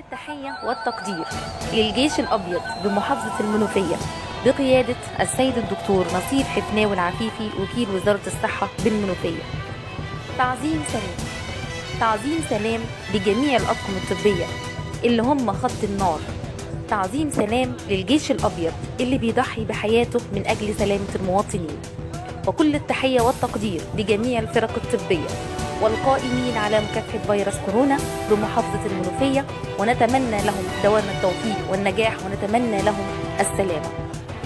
التحية والتقدير للجيش الأبيض بمحافظة المنوفية بقيادة السيد الدكتور نصير حفناوي العفيفي وكيل وزارة الصحة بالمنوفية. تعظيم سلام. تعظيم سلام لجميع الأطقم الطبية اللي هم خط النار. تعظيم سلام للجيش الأبيض اللي بيضحي بحياته من أجل سلامة المواطنين. وكل التحية والتقدير لجميع الفرق الطبية. والقائمين على مكافحة فيروس كورونا بمحافظة المنوفية ونتمنى لهم دوام التوفيق والنجاح ونتمنى لهم السلامة.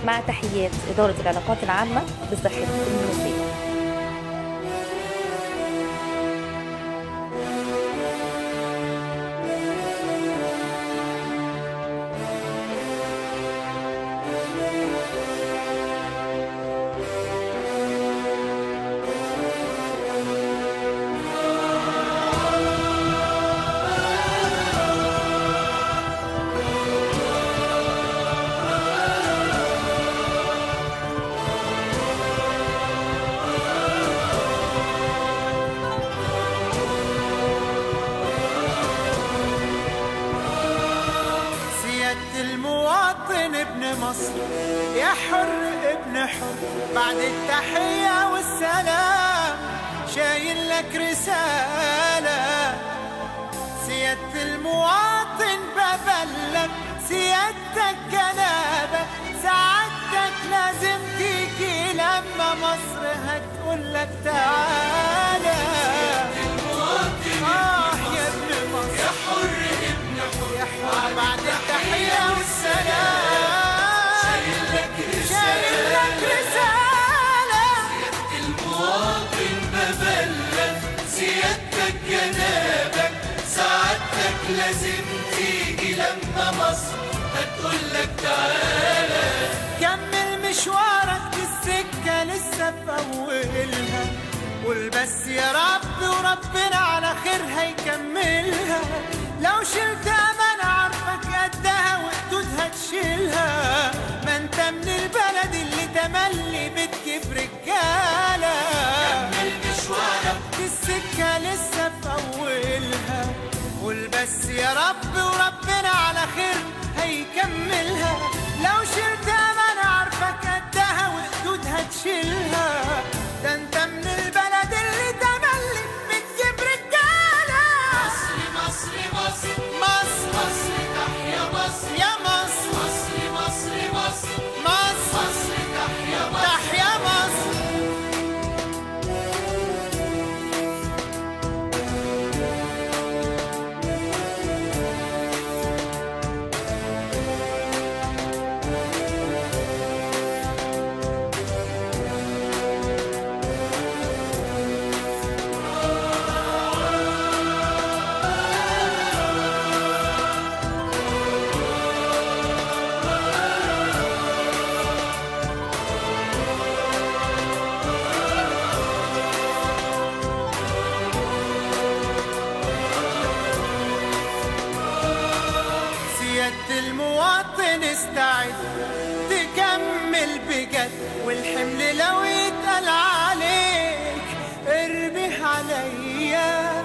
مع تحيات إدارة العلاقات العامة بصحة المنوفية. مصر. يا حر ابن حر بعد التحية والسلام شايل لك رسالة. سيادة المواطن ببلغ سيادتك جنابة. سعادتك لازم تيجي لما مصر هتقول لك تعالى لازم تيجي لما مصر هتقولك تعالى. كمل مشوارك السكة لسه في أولها قول بس يا رب وربنا على خير هيكملها. لو شلتها ما أنا عارفك قدها وقدودها تشيلها ما أنت من البلد اللي تملي بتجيب رجالة بس يا رب وربنا سيادة المواطن استعد تكمل بجد والحمل لو يتقل عليك ارميه عليا.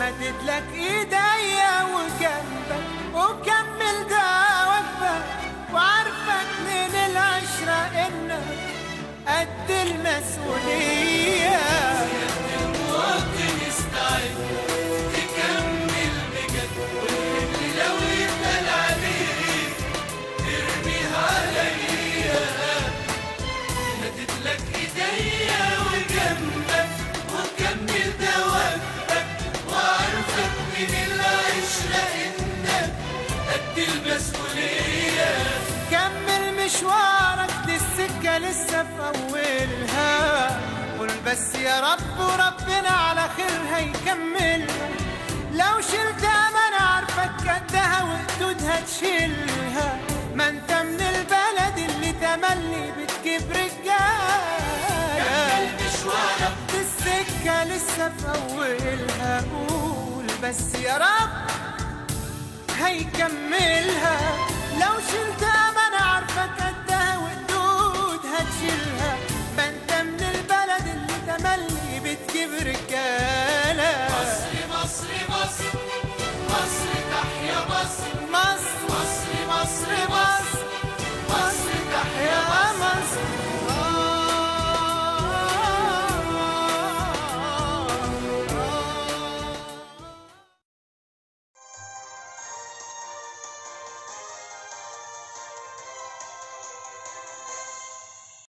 مدد لك إيديا وجنبك وكمل دعوتك وعارفك من العشرة إنك قد المسؤولية. مشوارك دي السكة لسه في أولها قول بس يا رب وربنا على خير هيكملها لو شلتها ما أنا عارفك قدها وقدودها تشيلها ما أنت من البلد اللي تملي بتجيب رجالة مشوارك. دي السكة لسه في أولها قول بس يا رب هيكملها. لو شلتها حركة